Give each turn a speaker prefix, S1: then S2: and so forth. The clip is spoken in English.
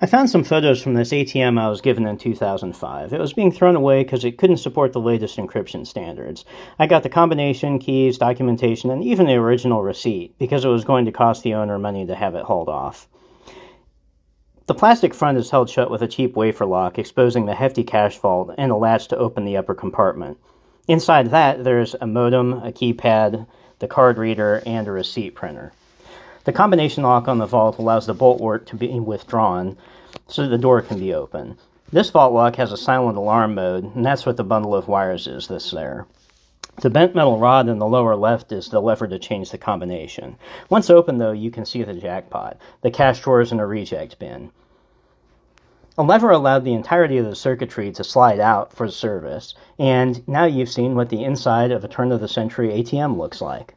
S1: I found some photos from this ATM I was given in 2005. It was being thrown away because it couldn't support the latest encryption standards. I got the combination, keys, documentation, and even the original receipt because it was going to cost the owner money to have it hauled off. The plastic front is held shut with a cheap wafer lock, exposing the hefty cash vault and a latch to open the upper compartment. Inside that, there's a modem, a keypad, the card reader, and a receipt printer. The combination lock on the vault allows the bolt work to be withdrawn so the door can be open. This vault lock has a silent alarm mode, and that's what the bundle of wires is this there. The bent metal rod in the lower left is the lever to change the combination. Once open, though, you can see the jackpot, the cash drawers, and a reject bin. A lever allowed the entirety of the circuitry to slide out for service, and now you've seen what the inside of a turn of the century ATM looks like.